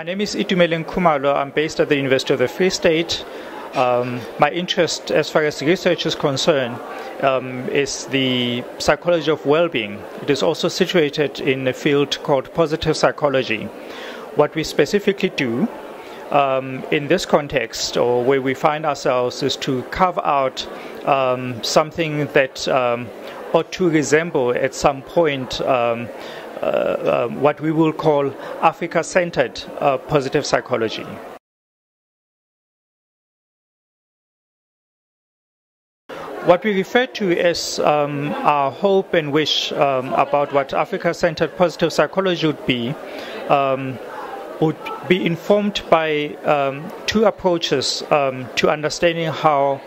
My name is Itumeleng Khumalo. I'm based at the University of the Free State. Um, my interest, as far as research is concerned, um, is the psychology of well being. It is also situated in a field called positive psychology. What we specifically do um, in this context, or where we find ourselves, is to carve out um, something that um, ought to resemble at some point um, what we will call Africa centered uh, positive psychology. What we refer to as um, our hope and wish um, about what Africa centered positive psychology would be um, would be informed by um, two approaches um, to understanding how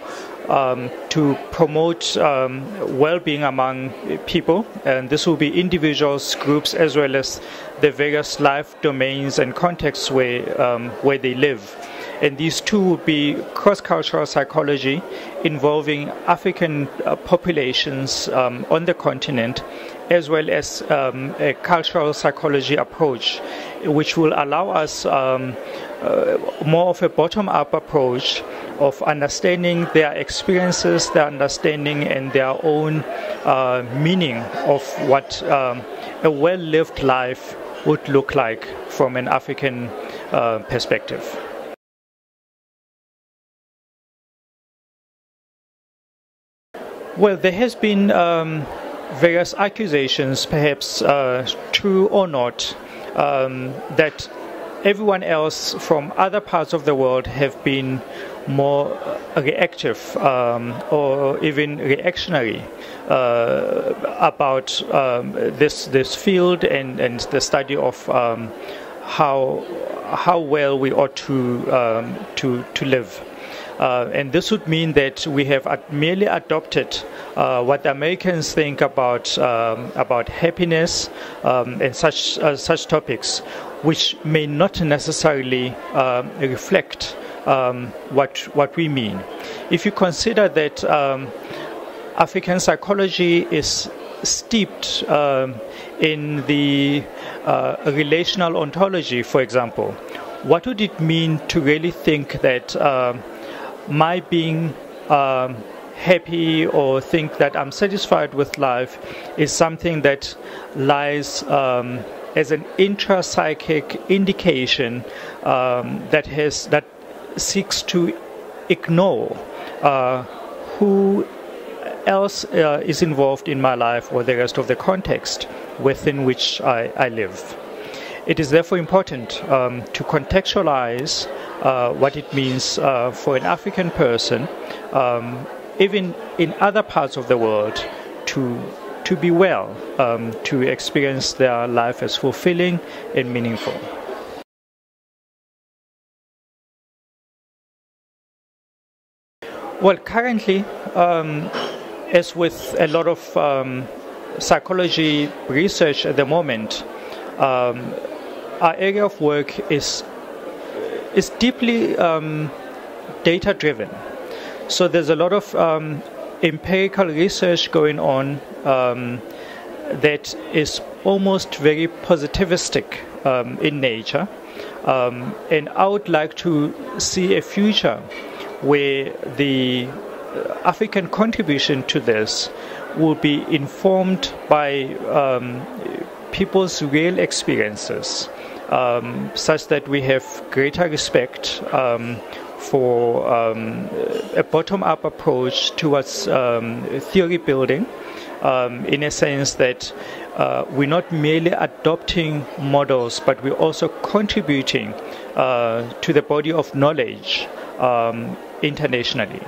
um, to promote um, well-being among people, and this will be individuals, groups, as well as the various life domains and contexts where um, where they live. And these two will be cross-cultural psychology involving African uh, populations um, on the continent, as well as um, a cultural psychology approach, which will allow us um, uh, more of a bottom-up approach of understanding their experiences, their understanding, and their own uh, meaning of what um, a well lived life would look like from an African uh, perspective. Well, there has been um, various accusations, perhaps uh, true or not, um, that everyone else from other parts of the world have been more reactive um, or even reactionary uh, about um, this this field and, and the study of um, how how well we ought to um, to to live. Uh, and this would mean that we have ad- merely adopted uh, what the Americans think about um, about happiness um, and such uh, such topics, which may not necessarily uh, reflect um, what what we mean. If you consider that um, African psychology is steeped um, in the uh, relational ontology, for example, what would it mean to really think that um, my being um, happy or think that I'm satisfied with life is something that lies um, as an intrapsychic indication um, that has that seeks to ignore uh, who else uh, is involved in my life or the rest of the context within which I, I live. It is therefore important um, to contextualize uh, what it means uh, for an African person, um, even in other parts of the world, to to be well, um, to experience their life as fulfilling and meaningful. Well, currently, um, as with a lot of um, psychology research at the moment, um, our area of work is is deeply um, data driven. So there's a lot of um, empirical research going on um, that is almost very positivistic in nature. And I would like to see a future where the African contribution to this will be informed by um, people's real experiences, um, such that we have greater respect um, for um, a bottom up approach towards um, theory building. Um, in a sense that uh, we're not merely adopting models, but we're also contributing uh, to the body of knowledge um, internationally.